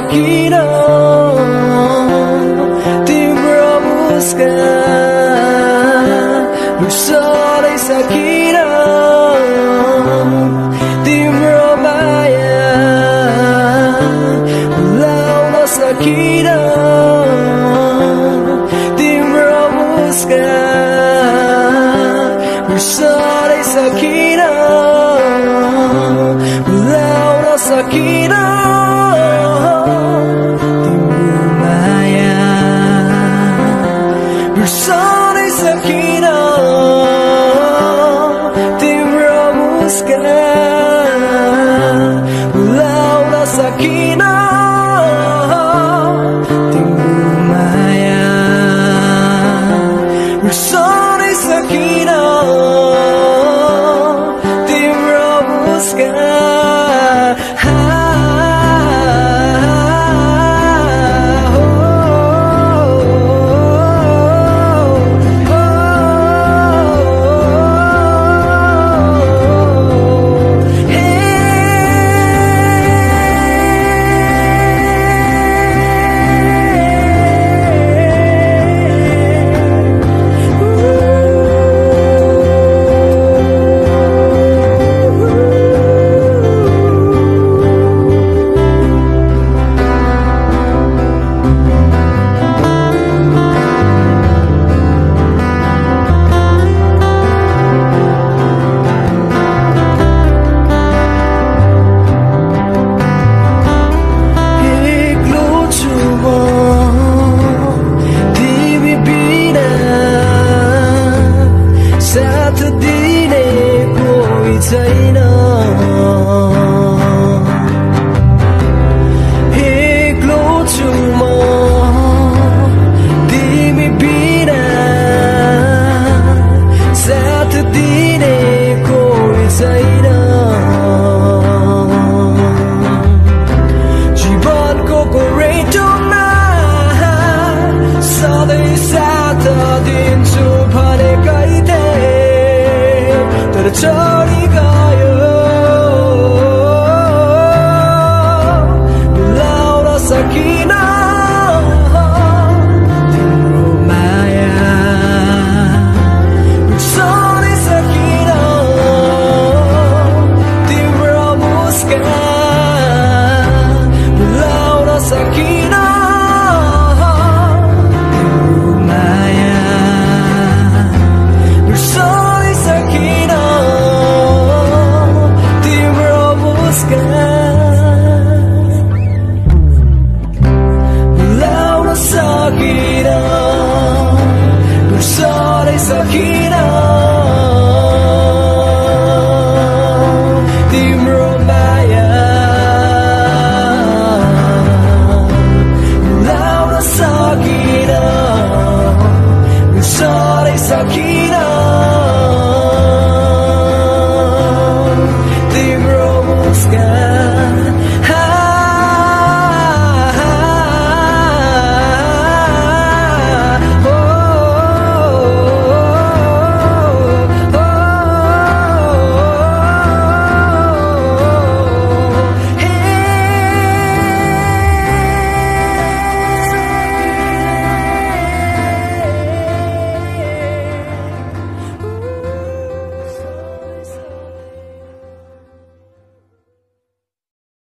camino Timbro busca Luz, sol y saquino Timbro vaya La una saquino Timbro busca Luz, sol y saquino La una saquino थिएँ तर छोडी गयो लाउन सकिन तिम्रो freedom.